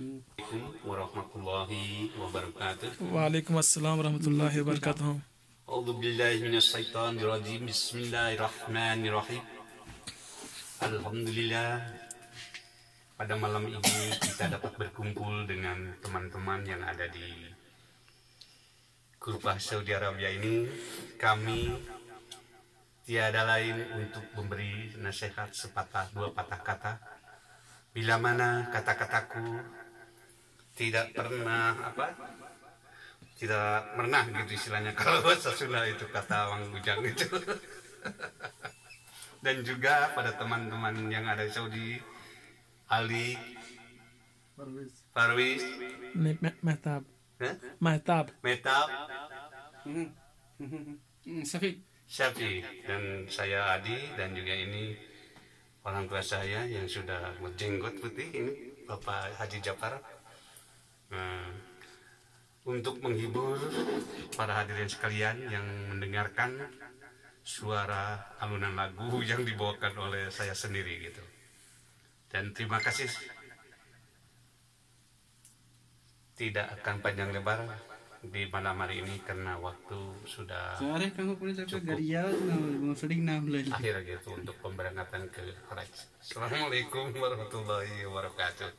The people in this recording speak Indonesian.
Assalamualaikum warahmatullahi wabarakatuh. Waalaikumsalam warahmatullahi wabarakatuh. A'udzu billahi minasyaitonir rajim. Bismillahirrahmanirrahim. Alhamdulillah pada malam ini kita dapat berkumpul dengan teman-teman yang ada di Kurpah Saudi Arabia ini. Kami tiada lain untuk memberi nasihat sepatah dua patah kata. Bila mana kata-kataku tidak pernah apa tidak pernah gitu istilahnya. Kalau bahasa Sunda itu kata Wang Ujang itu. Dan juga pada teman-teman yang ada di Saudi Ali Farwis Me- me- Mehtab. Mehtab. Metab Hmm, Syafiq. Syafi dan saya Adi dan juga ini orang tua saya yang sudah berjenggot putih ini Bapak Haji Jafar Nah, untuk menghibur para hadirin sekalian yang mendengarkan suara alunan lagu yang dibawakan oleh saya sendiri gitu dan terima kasih tidak akan panjang lebar di malam hari ini karena waktu sudah Cukup. Akhir gitu untuk pemberangkatan ke Haji. Assalamualaikum warahmatullahi wabarakatuh.